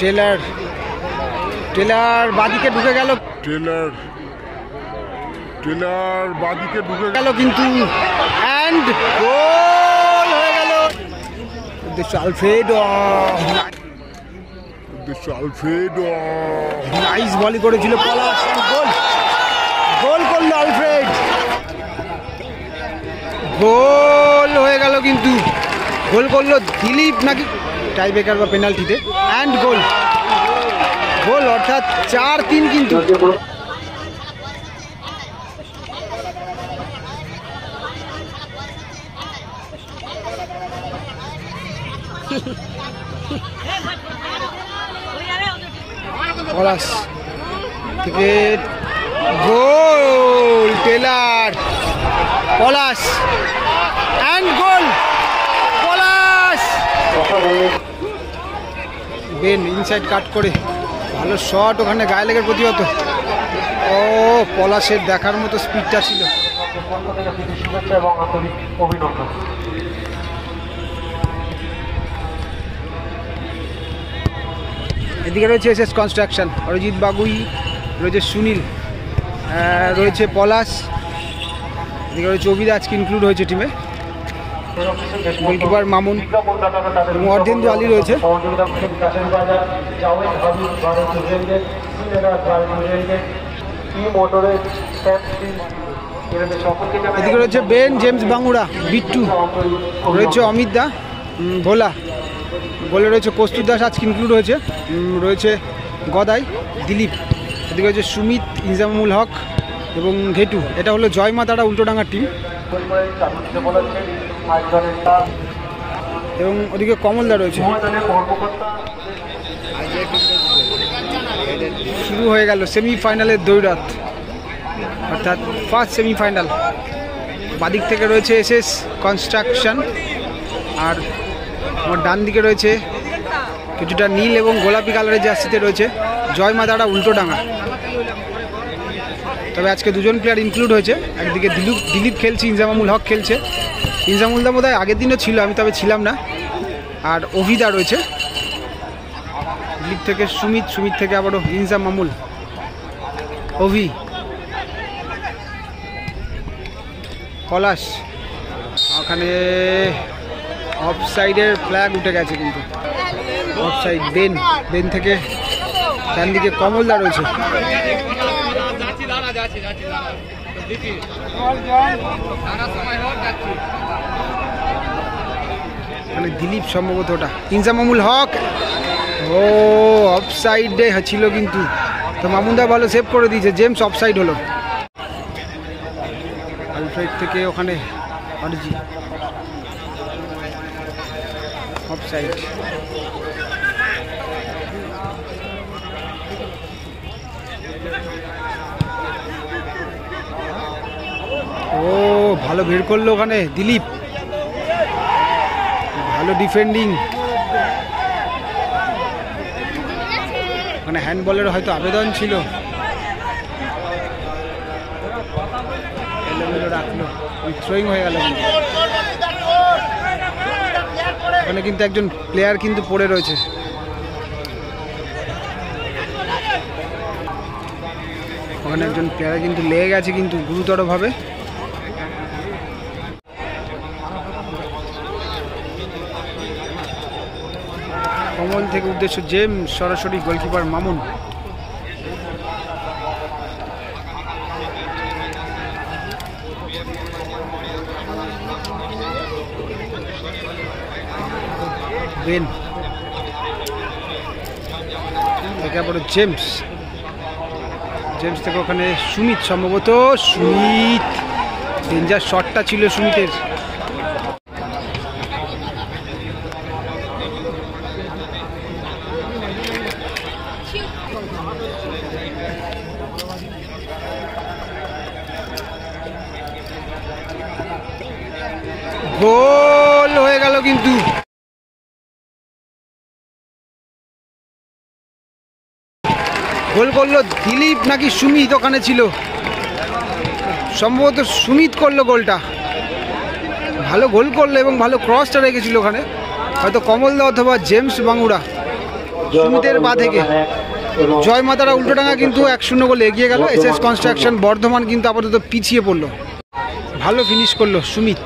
Teller Taylor বাদিকে ঢুকে গেল। টেলার টেলার বাদিকে ঢুকে গেল। কিন্তু অ্যান্ড গোল হয়ে গেল। উদ্দেশ্য আলফ্রেড। উদ্দেশ্য আলফ্রেড। নাইস বলই করেছিল পলাশ গোল। গোল করল আলফ্রেড। গোল হয়ে গেল কিন্তু। গোল করল দিলীপ নাকি টাই ব্রেকার বা পেনাল্টিতে অ্যান্ড গোল গোল অর্থাৎ চার তিন কিন্তু goal, Taylor. Palash and goal Palash! Ben inside cut করে ভালো শট ওখানে গায়ে লেগের প্রতিহত। ও, পলাশের দেখার মতো স্পিডটা ছিল। এদিকে রয়েছে S S construction Arijit Bagui রয়েছে সুনীল রয়েছে পলাশ, এদিকে রয়েছে অভিদা আজকে ইনক্লুড হয়েছে টিমে গোলকিপার মামুন অর্ধেন্দু আলী রয়েছে। এদিকে রয়েছে বেন জেমস বাঙ্গুড়া বিট্টু, রয়েছে অমিত দা ভোলা গোলে রয়েছে কস্তুর দাস, আজকে ইনক্লুড হয়েছে রয়েছে গদাই, দিলীপ, এদিকে রয়েছে সুমিত, ইনজামুল হক এবং ঘেটু। এটা হলো জয় মাতারা উল্টোডাঙ্গার টিম এবং ওদিকে কমলদা রয়েছে। শুরু হয়ে গেল সেমিফাইনালের দৈরাত। অর্থাৎ ফার্স্ট সেমিফাইনাল বাদিক থেকে রয়েছে এস এস কনস্ট্রাকশন আর আমার ডান দিকে রয়েছে কিছুটা নীল এবং গোলাপি কালারের জার্সিতে রয়েছে জয় মাদারা উল্টোডাঙ্গা তবে আজকে দুজন প্লেয়ার ইনক্লুড হয়েছে। একদিকে দিলীপ দিলীপ খেলছে ইনজামামুল হক খেলছে। ইনজামুল দা বোধহয় আগের দিনও ছিল, আমি তবে ছিলাম না। আর অভিদা রয়েছে। দিলীপ থেকে সুমিত সুমিত থেকে আবারও ইনজাম মামুল। অভি। পলাশ। ওখানে অফ সাইডের ফ্ল্যাগ উঠে গেছে কিন্তু। অফ সাইড বেন বেন থেকে ডান দিকে কমলদা রয়েছে। মানে দিলীপ সম্ভবত ওটা। ইনজামামুল হক। ও অফ সাইডে ছিল কিন্তু। তো মামুনদা ভালো সেভ করে দিয়েছে জেমস অফ সাইড হলো। আলফ্রেড থেকে ওখানে অরিজি অফ ও, ভালো ভিড় করল ওখানে, দিলীপ। ভালো ডিফেন্ডিং ওখানে হ্যান্ডবলের হয়তো আবেদন ছিল। রাখল। হয়ে ওখানে কিন্তু একজন প্লেয়ার কিন্তু পড়ে রয়েছে। ওখানে একজন প্লেয়ার কিন্তু লেগে গেছে কিন্তু গুরুতরভাবে কমল থেকে উদ্দেশ্য জেম, সরাসরি goalkeeper Mamun. Ben. James. James থেকে ওখানে সুমিত, সম্ভবত সুমিত। ডেঞ্জার শটটা ছিল সুমিতের গোল হয়ে গেল কিন্তু গোল করল দিলীপ নাকি সুমিত ওখানে ছিল? সম্ভবত সুমিত করল গোলটা। ভালো গোল করল এবং ভালো ক্রসটা রেখেছিল ওখানে। হয়তো কমলদা অথবা জেমস বাঙ্গুড়া। সুমিতের বা থেকে। জয় মাতারা উল্টোডাঙ্গা কিন্তু এক শূন্য গোলে এগিয়ে গেল। এস এস কনস্ট্রাকশন বর্ধমান কিন্তু আপাতত পিছিয়ে পড়ল। ভালো ফিনিশ করল সুমিত।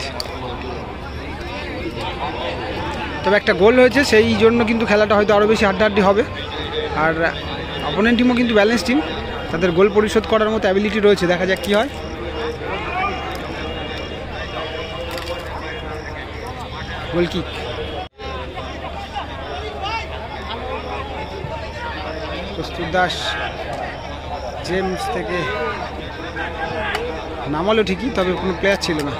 তবে একটা গোল হয়েছে সেই জন্য কিন্তু খেলাটা হয়তো আরও বেশি হাড্ডাহাড্ডি হবে। আর অপোনেন্ট টিমও কিন্তু ব্যালেন্স টিম তাদের গোল পরিশোধ করার মতো অ্যাবিলিটি রয়েছে। দেখা যাক কী হয়। গোল কিক প্রস্তুত দাস জেমস থেকে নামালো ঠিকই, তবে কোনো প্লেয়ার ছিল না।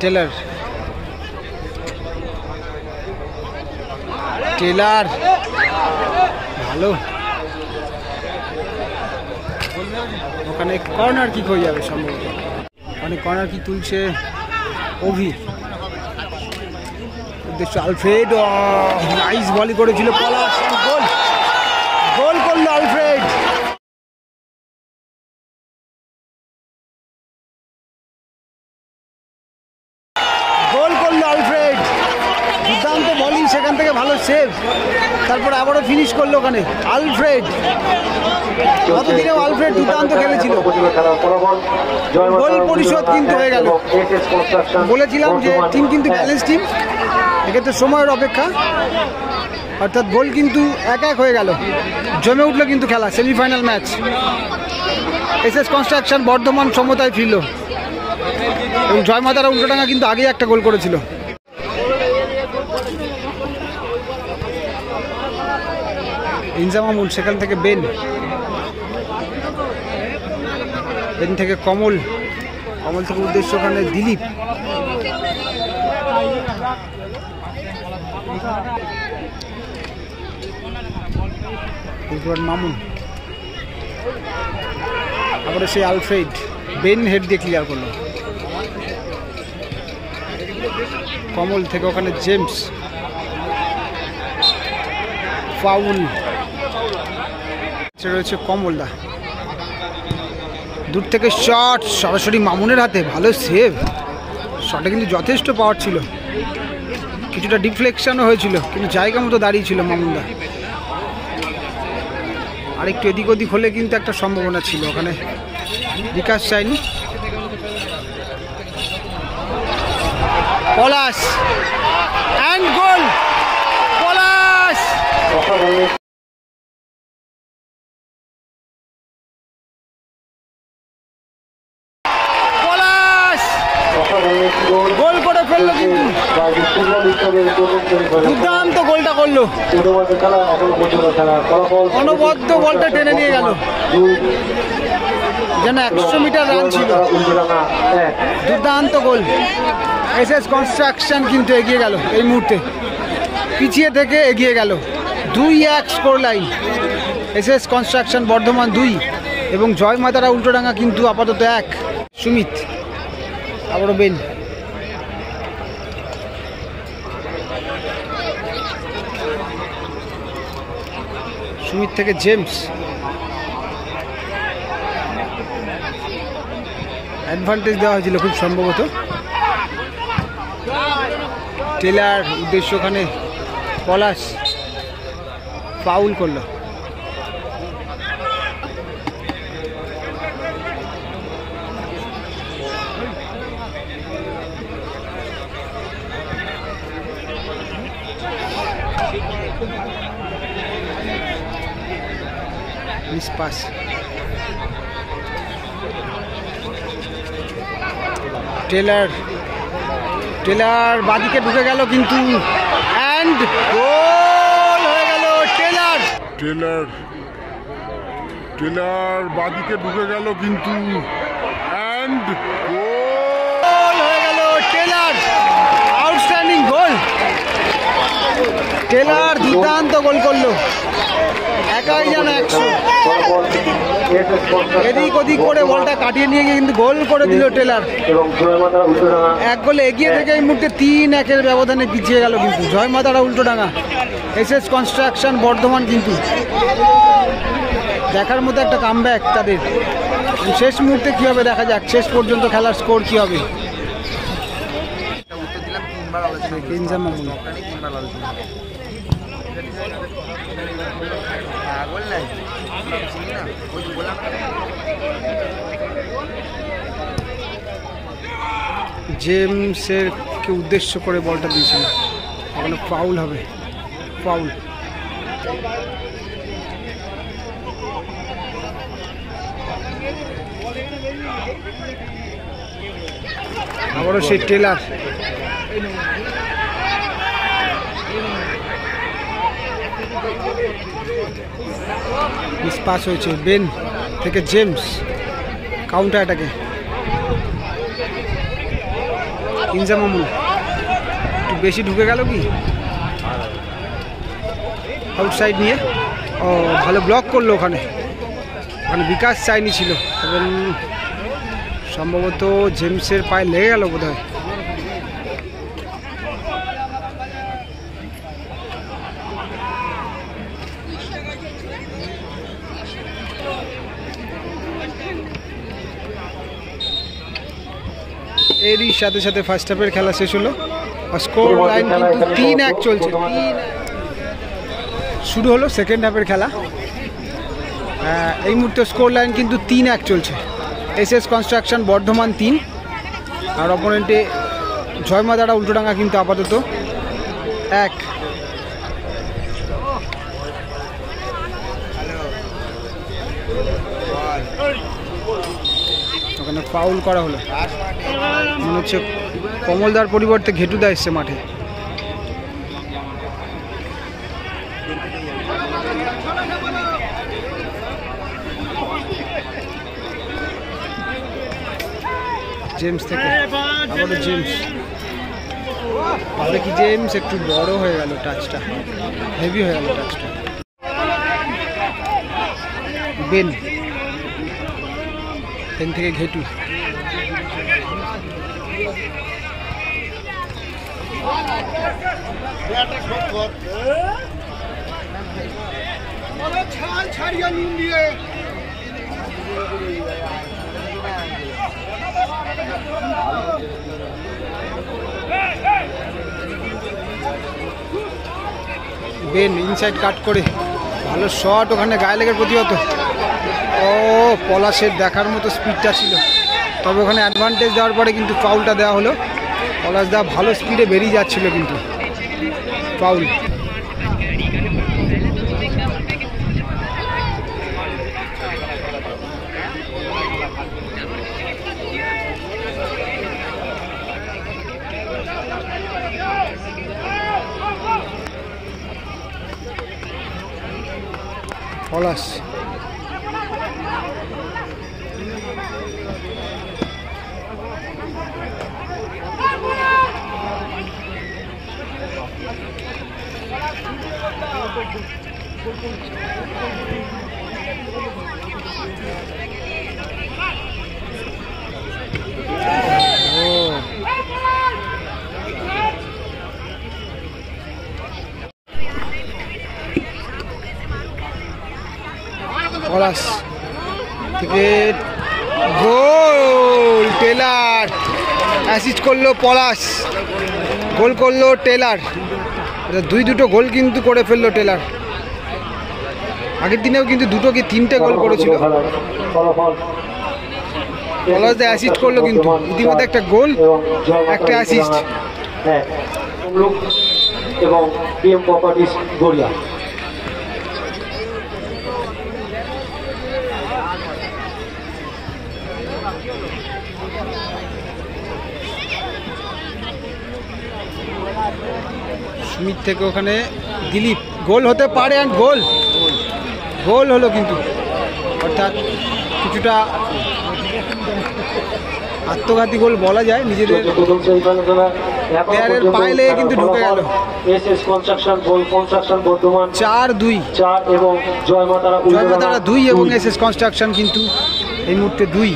টেলার টেলার ভালো। ওখানে কর্নার কিক হয়ে যাবে সম্ভবত। ওখানে কর্নার কিক তুলছে অভি। উদ্দেশ্য আলফ্রেড নাইস বলি করেছিল পলাশ গোল গোল করল আলফ্রেড গোল করল আলফ্রেড দুর্দান্ত বলিং সেখান থেকে ভালো সেভ তারপরে ফিনিশ করল ওখানে। আলফ্রেড। গতদিনেও আলফ্রেড দুর্দান্ত খেলেছিল। গোল পরিশোধ কিন্তু হয়ে গেল। বলেছিলাম যে টিম কিন্তু ব্যালেন্স টিম এক্ষেত্রে সময়ের অপেক্ষা। অর্থাৎ গোল কিন্তু এক এক হয়ে গেল। জমে উঠল কিন্তু খেলা semifinal match S S construction Bardhaman সমতায় ফিরল। এবং জয়মাতারা উল্টোডাঙ্গা কিন্তু আগেই একটা গোল করেছিল। ইনজামামুল সেখান থেকে বেন। বেন থেকে কমল। কমল থেকে উদ্দেশ্য ওখানে দিলীপ। মামুন। তারপরে সেই আলফ্রেড। বেন হেড দিয়ে ক্লিয়ার করল। কমল থেকে ওখানে জেমস। ফাউল। রয়েছে কমলদা। দূর থেকে শট সরাসরি মামুনের হাতে, ভালো সেভ শটে কিন্তু যথেষ্ট পাওয়ার ছিল। কিছুটা ডিফ্লেকশনও হয়েছিল, কিন্তু জায়গা মতো দাঁড়িয়ে ছিল মামুনদা। আর একটু এদিক ওদিক হলে কিন্তু একটা সম্ভাবনা ছিল, ওখানে বিকাশ চাইনি পলাশ অ্যান্ড গোল পলাশ পলাশ গোল করে ফেলল কিন্তু দুর্দান্ত গোলটা করল অনবদ্য বলটা টেনে নিয়ে গেল যেন একশো মিটার রান ছিল দুর্দান্ত গোল এস এস কনস্ট্রাকশন কিন্তু এগিয়ে গেল এই মুহূর্তে। পিছিয়ে থেকে এগিয়ে গেল। দুই এক score line S S construction Bardhaman দুই এবং জয় মাতারা উল্টোডাঙ্গা কিন্তু আপাতত এক। সুমিত, আবারও বেন সুমিত থেকে জেমস। অ্যাডভান্টেজ দেওয়া হয়েছিল খুব সম্ভবত। টেলার উদ্দেশ্য ওখানে পলাশ ফাউল করল। মিস টেলার টেলার বাদিকে ঢুকে গেল কিন্তু অ্যান্ড গোল হয়ে গেল টেলার টেলার টেলার বাদিকে ঢুকে গেল কিন্তু অ্যান্ড গোল হয়ে গেল টেলার আউটস্ট্যান্ডিং গোল টেলার দুর্দান্ত গোল করল। একাই যেন একশো এদিক ওদিক করে বলটা কাটিয়ে নিয়ে গিয়ে কিন্তু গোল করে দিল টেলার। উল্টোডাঙা এক গোলে এগিয়ে থেকে এই মুহূর্তে তিন একের ব্যবধানে পিছিয়ে গেল কিন্তু। জয় মাতারা Ultadanga. S S construction Bardhaman কিন্তু। দেখার মতো একটা কামব্যাক তাদের। শেষ মুহূর্তে কী হবে দেখা যাক। শেষ পর্যন্ত খেলার স্কোর কী হবে? তিনবার আলোচনা জেমসের কে উদ্দেশ্য করে বলটা দিয়েছিল। ওখানে ফাউল হবে। ফাউল আবারও সেই টেলার মিস পাস হয়েছে বেন থেকে জেমস কাউন্টার অ্যাটাকে ইনজামামু একটু বেশি ঢুকে গেল কি? আউটসাইড নিয়ে। ও, ভালো ব্লক করল ওখানে। ওখানে বিকাশ চাইনি ছিল। এবং সম্ভবত জেমসের পায়ে লেগে গেল বোধ হয় এরই সাথে সাথে ফার্স্ট হাফের খেলা শেষ হলো। স্কোর লাইন কিন্তু তিন এক চলছে। তিন শুরু হলো সেকেন্ড হাফের খেলা। এই মুহূর্তে স্কোর লাইন কিন্তু তিন এক চলছে। এস এস কনস্ট্রাকশন বর্ধমান তিন। আর অপোনেন্টে জয়মাদারা উল্টোডাঙ্গা কিন্তু আপাতত এক। ওখানে ফাউল করা হলো। মনে হচ্ছে কমলদার পরিবর্তে ঘেটুদা এসছে মাঠে। জেমস থেকে, আবারও জেমস তাহলে কি জেমস একটু বড় হয়ে গেল টাচটা হেভি হয়ে গেল টাচটা বেন বেন থেকে ঘেটু। বেন ইনসাইড কাট করে। ভালো শট ওখানে গায়ে লেগে প্রতিহত। ও, পলাশের দেখার মতো স্পিডটা ছিল। তবে ওখানে অ্যাডভান্টেজ দেওয়ার পরে কিন্তু ফাউলটা দেওয়া হলো। পলাশ দা ভালো স্পিডে বেরিয়ে যাচ্ছিল কিন্তু। ফাউল পলাশ পলাশ থেকে গোল টেলার। অ্যাসিস্ট করল পলাশ। গোল করল টেলার। এটা দুই দুটো গোল কিন্তু করে ফেলল টেলার। আগের দিনেও কিন্তু দুটো কি তিনটে গোল করেছিল। ফলাফল পলাশ অ্যাসিস্ট করল কিন্তু। ইতিমধ্যে একটা গোল, একটা অ্যাসিস্ট এবং প্রপার্টিস গড়িয়া। সুমিত থেকে ওখানে দিলীপ। গোল হতে পারে অ্যান্ড গোল। গোল হলো কিন্তু। অর্থাৎ কিছুটা আত্মঘাতী গোল বলা যায় নিজেদের। প্লেয়ারের পায়ে লেগে কিন্তু ঢুকে গেল। কনস্ট্রাকশন বল কনস্ট্রাকশন বর্ধমান চার দুই। চার এবং জয়মাতারা জয়মাতারা দুই এবং এস এস কনস্ট্রাকশন কিন্তু এই মুহূর্তে দুই।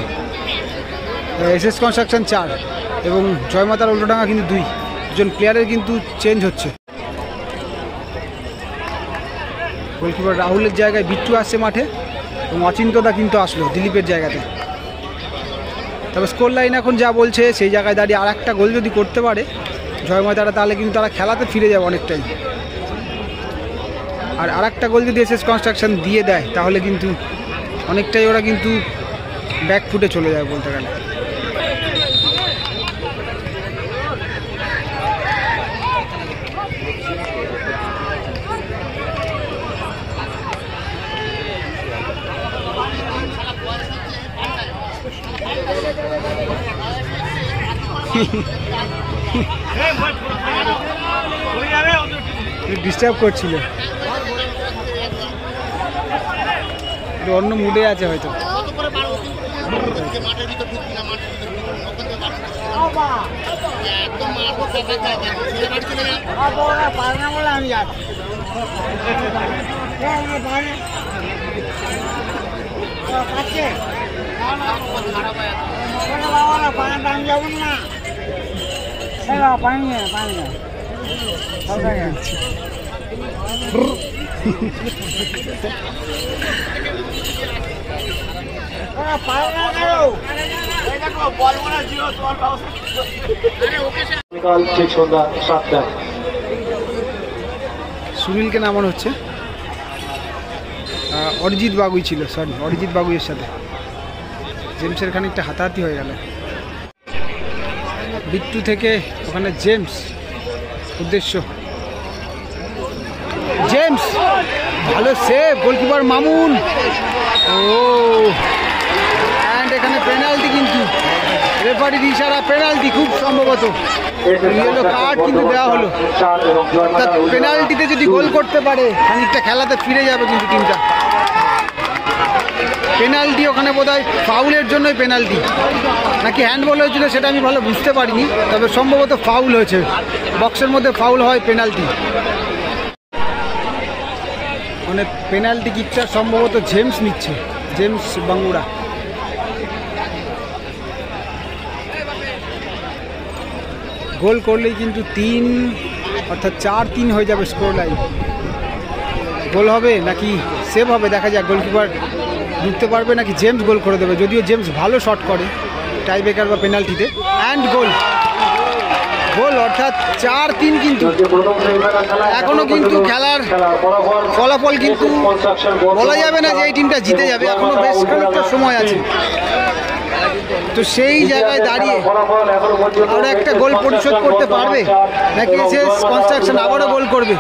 কনস্ট্রাকশন চার এবং জয়মাতার উল্টোডাঙ্গা কিন্তু দুই। দুজন প্লেয়ারের কিন্তু চেঞ্জ হচ্ছে। গোলকিপার রাহুলের জায়গায় বিট্টু আসছে মাঠে এবং অচিন্তদা কিন্তু আসলো দিলীপের জায়গাতে। তবে স্কোর লাইন এখন যা বলছে, সেই জায়গায় দাঁড়িয়ে আর একটা গোল যদি করতে পারে জয়ময় তারা তাহলে কিন্তু তারা খেলাতে ফিরে যাবে অনেকটাই। আর আরেকটা গোল যদি এসএস কনস্ট্রাকশন দিয়ে দেয়, তাহলে কিন্তু অনেকটাই ওরা কিন্তু ব্যাক ফুটে চলে যাবে বলতে গেলে। ডিস্টার্ব করছিল একটু অন্য মুডে আছে হয়তো মাঠের ভিতর ঢুকবি না মাঠের ভিতর ঢুকবি না ওখান থেকে বাড়ি চলে যাবে। একদম বাড়ি চলে যাবে কাল ঠিক সন্ধ্যা সাতটায়। সুনীলকে নামানো হচ্ছে? অরিজিৎ বাগুই ছিল সরি অরিজিৎ বাগুইয়ের সাথে। জেমসের খানিকটা হাতাহাতি হয়ে গেল। বিট্টু থেকে ওখানে জেমস উদ্দেশ্য। জেমস, ভালো সেভ গোলকিপার মামুন। ও অ্যান্ড এখানে পেনাল্টি কিন্তু। রেফারির ইশারা পেনাল্টি খুব সম্ভবত। ইয়েলো কার্ড কিন্তু দেওয়া হলো। পেনাল্টিতে যদি গোল করতে পারে, খানিকটা খেলাতে ফিরে যাবে কিন্তু টিমটা পেনাল্টি ওখানে বোধ হয় ফাউলের জন্যই পেনাল্টি। নাকি হ্যান্ডবল হয়েছিল সেটা আমি ভালো বুঝতে পারিনি, তবে সম্ভবত ফাউল হয়েছে। বক্সের মধ্যে ফাউল হয় পেনাল্টি। মানে পেনাল্টি কিকটা সম্ভবত জেমস নিচ্ছে, জেমস বাঙ্গুড়া গোল করলেই কিন্তু তিন, অর্থাৎ চার তিন হয়ে যাবে স্কোর লাইন গোল হবে নাকি সেভ হবে? দেখা যাক গোলকিপার ঢুকতে পারবে নাকি জেমস গোল করে দেবে? যদিও জেমস ভালো শট করে টাই ব্রেকার বা পেনাল্টিতে অ্যান্ড গোল গোল অর্থাৎ চার তিন কিন্তু। এখনও কিন্তু খেলার ফলাফল কিন্তু বলা যাবে না যে এই টিমটা জিতে যাবে। এখনও বেশ খানিকটা সময় আছে। তো সেই জায়গায় দাঁড়িয়ে ওরা একটা গোল পরিশোধ করতে পারবে? নাকি কনস্ট্রাকশন আবারও গোল করবে?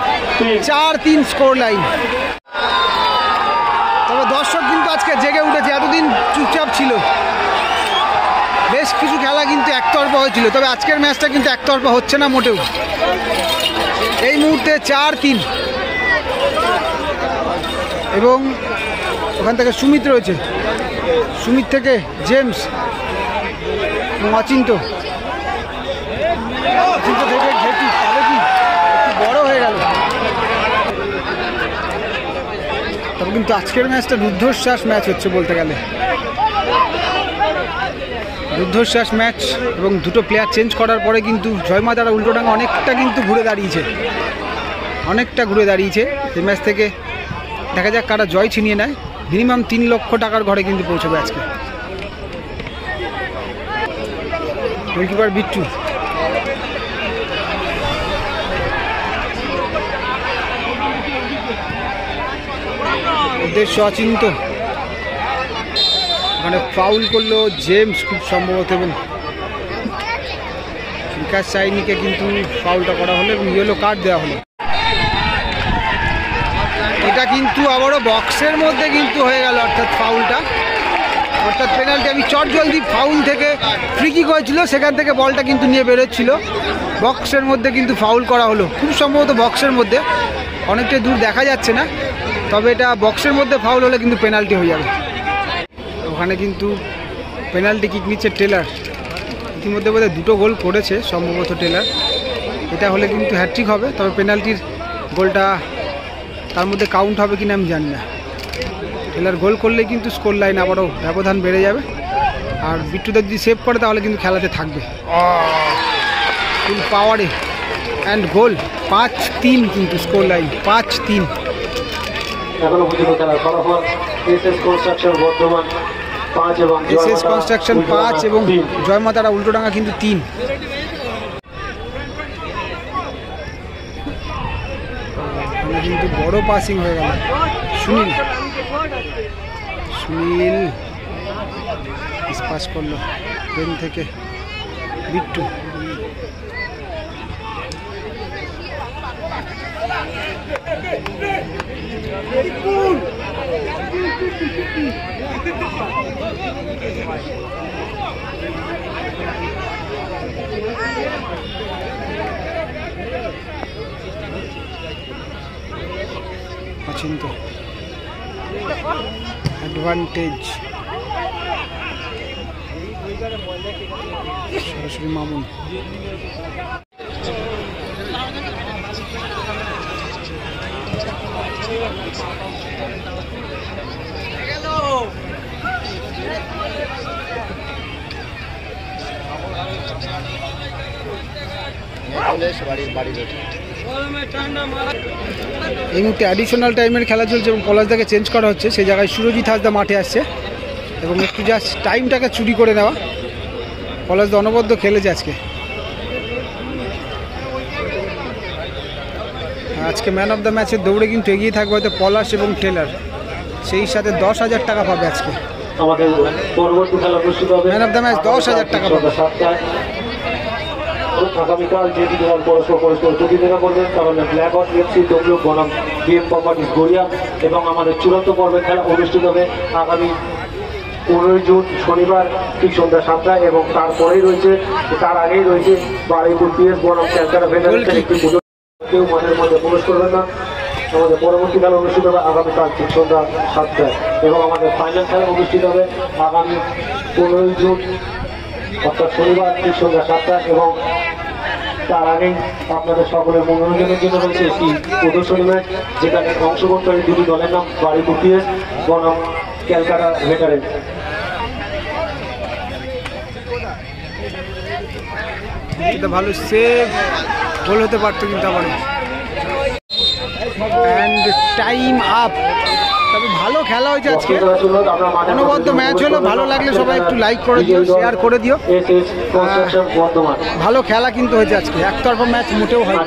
চার তিন স্কোর লাইন আজকে জেগে উঠেছে, এতদিন চুপচাপ ছিল। বেশ কিছু খেলা কিন্তু একতরফা হয়েছিল, তবে আজকের ম্যাচটা কিন্তু একতরফা হচ্ছে না মোটেও। এই মুহূর্তে চার তিন এবং ওখান থেকে সুমিত রয়েছে। সুমিত থেকে জেমস অচিন্ত অচিন্ত থেকে ঘেটু তবে কি একটু বড় হয়ে গেল তবে কিন্তু আজকের ম্যাচটা রুদ্ধশ্বাস ম্যাচ হচ্ছে বলতে গেলে। রুদ্ধশ্বাস ম্যাচ এবং দুটো প্লেয়ার চেঞ্জ করার পরে কিন্তু জয়মা দ্বারা উল্টোডাঙ্গা অনেকটা কিন্তু ঘুরে দাঁড়িয়েছে। অনেকটা ঘুরে দাঁড়িয়েছে। এই ম্যাচ থেকে দেখা যাক কারা জয় ছিনিয়ে নেয়। মিনিমাম তিন লক্ষ টাকার ঘরে কিন্তু পৌঁছবে আজকে। গোলকিপার বিট্টু। উদ্দেশ্য অচিন্ত। মানে ফাউল করল জেমস খুব সম্ভবত এবং বিকাশ চাইনিকে কিন্তু ফাউলটা করা হলো এবং ইয়েলো কার্ড দেওয়া হলো। এটা কিন্তু আবারও বক্সের মধ্যে কিন্তু হয়ে গেল অর্থাৎ ফাউলটা অর্থাৎ পেনাল্টি আমি চট জলদি ফাউল থেকে ফ্রি কিক হয়েছিল, সেখান থেকে বলটা কিন্তু নিয়ে বেরোচ্ছিল। বক্সের মধ্যে কিন্তু ফাউল করা হলো। খুব সম্ভবত বক্সের মধ্যে। অনেকটাই দূর দেখা যাচ্ছে না। তবে এটা বক্সের মধ্যে ফাউল হলে কিন্তু পেনাল্টি হয়ে যাবে। ওখানে কিন্তু পেনাল্টি কিক নিচ্ছে টেলার ইতিমধ্যে বোধহয় দুটো গোল করেছে, সম্ভবত টেলার এটা হলে কিন্তু হ্যাট্রিক হবে, তবে পেনাল্টির গোলটা তার মধ্যে কাউন্ট হবে কিনা আমি জানি না। টেলার গোল করলে কিন্তু স্কোর লাইন আবারও ব্যবধান বেড়ে যাবে। আর বিট্টুদা যদি সেভ করে, তাহলে কিন্তু খেলাতে থাকবে। ফুল পাওয়ারে অ্যান্ড গোল পাঁচ তিন কিন্তু স্কোর লাইন পাঁচ তিন। ঢাকা উপজেলা খেলার ফলাফল। এস এস কনস্ট্রাকশন বর্ধমান পাঁচ এবং এসএস কনস্ট্রাকশন পাঁচ এবং জয়মাতারা উল্টোডাঙ্গা কিন্তু তিন। কিন্তু বড় পাসিং হয়ে গেল সুনীল। সুনীল। পাস করল। ট্রেন থেকে। বিট্টু। অচিন্ত অ্যাডভান্টেজ সরাসরি মামুন। এই মুহূর্তে অ্যাডিশনাল টাইমের খেলা চলছে এবং পলাশদাকে চেঞ্জ করা হচ্ছে। সেই জায়গায় সুরজিৎ হাসদা মাঠে আসছে এবং একটু জাস্ট টাইমটাকে চুরি করে নেওয়া। পলাশদা অনবদ্য খেলেছে আজকে। আজকে ম্যান অফ দ্য ম্যাচের দৌড়ে কিন্তু এগিয়ে থাকবে হয়তো পলাশ এবং টেলার। সেই সাথে দশ হাজার টাকা পাবে আজকে। ম্যান পরবর্তী দ্য ম্যাচ দশ 10,000 টাকা পাবে। আগামীকাল যে দুটি দল পরস্পর পরস্পর প্রতিযোগিতা করবেন তার হলেন ব্ল্যাক হট এফসি ডব্লিউ বনাম বিএম কোম্পানিজ গড়িয়া এবং আমাদের চূড়ান্ত পর্বের খেলা অনুষ্ঠিত হবে আগামী পনেরোই জুন শনিবার ঠিক সন্ধ্যা সাতটায় এবং তারপরেই রয়েছে তার আগেই রয়েছে বারুইপুর পিএস বনাম ক্যালকাটা ভেটারেন্সের একটি পুজো। কেউ মাঠের মধ্যে প্রবেশ করবেন না। আমাদের পরবর্তী খেলা অনুষ্ঠিত হবে আগামীকাল ঠিক সন্ধ্যা সাতটায় এবং আমাদের ফাইনাল খেলা অনুষ্ঠিত হবে আগামী পনেরোই জুন অর্থাৎ শনিবার সন্ধ্যা সাতটায় এবং তার আগেই আপনাদের সকলের মনোরঞ্জনের জন্য রয়েছে একটি প্রদর্শনী ম্যাচ যেখানে অংশগ্রহণকারী দুটি দলের নাম বাড়ি পিএস বনাম ক্যালকাটা ভেটারেন। এটা ভালো সেভ গোল হতে পারতো কিন্তু আবার। অ্যান্ড টাইম আপ তবে ভালো খেলা হয়েছে আজকে। অনবদ্য ম্যাচ হলো। ভালো লাগলে সবাই একটু লাইক করে দিও শেয়ার করে দিও। বর্ধমান ভালো খেলা কিন্তু হয়েছে আজকে। একতরফা ম্যাচ মোটেও হয়নি।